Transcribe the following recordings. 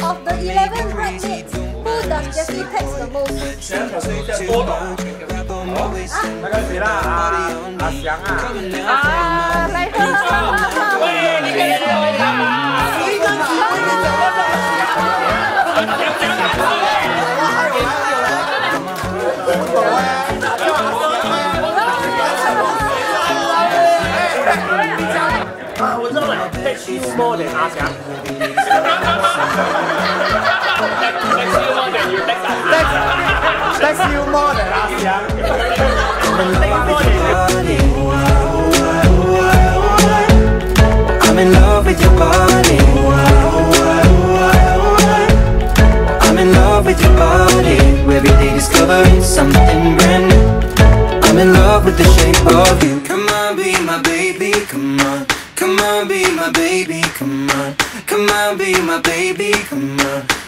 Of the 11 bridesmaids, who does Jeffrey text the most? 那个谁啦？阿翔啊！啊，来！喂，你干嘛？你干嘛？我还有人，我还有人。我保安，我保安。啊，我弄了，害羞摸的阿翔。Text more than I'm in love with your body I'm in love with your body Every day discovering something brand new I'm in love with the shape of you Come on, be my baby, come on Come on, be my baby, come on. Come on, be my baby, come on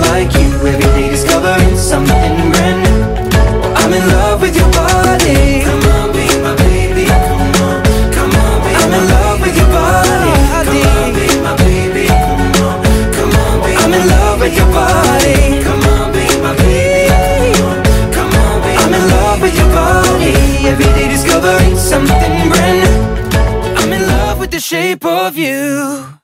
love with your body. Come on, be my baby, come on Come on, be I'm in love with your body. Come on, be my baby, come on Come on, be I'm in love with your body. Come on, be my baby, come on Come on, be I'm in love with your body. Every day discovering something brand new. I'm in love with the shape of you